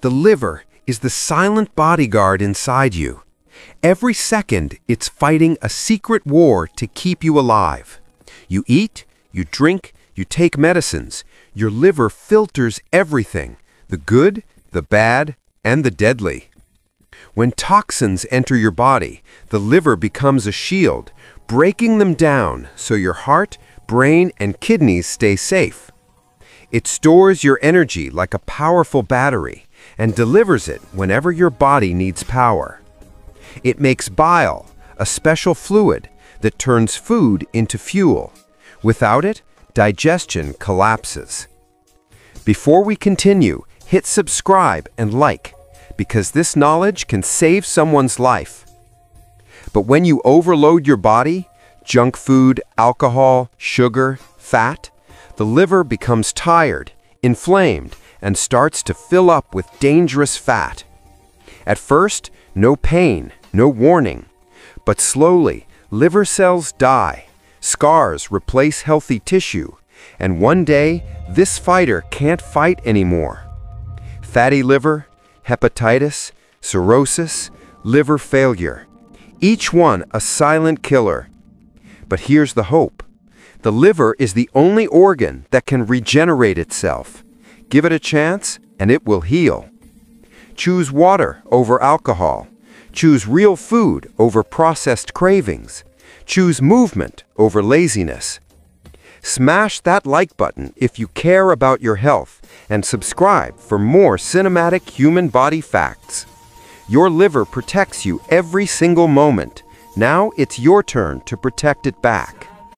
The liver is the silent bodyguard inside you. Every second, it's fighting a secret war to keep you alive. You eat, you drink, you take medicines. Your liver filters everything the good, the bad, and the deadly. When toxins enter your body, the liver becomes a shield, breaking them down so your heart, brain, and kidneys stay safe. It stores your energy like a powerful battery and delivers it whenever your body needs power. It makes bile, a special fluid that turns food into fuel. Without it, digestion collapses. Before we continue, hit subscribe and like, because this knowledge can save someone's life. But when you overload your body, junk food, alcohol, sugar, fat, the liver becomes tired, inflamed, and starts to fill up with dangerous fat. At first, no pain, no warning. But slowly, liver cells die, scars replace healthy tissue, and one day, this fighter can't fight anymore. Fatty liver, hepatitis, cirrhosis, liver failure. Each one a silent killer. But here's the hope. The liver is the only organ that can regenerate itself. Give it a chance, and it will heal. Choose water over alcohol. Choose real food over processed cravings. Choose movement over laziness. Smash that like button if you care about your health and subscribe for more cinematic human body facts. Your liver protects you every single moment. Now it's your turn to protect it back.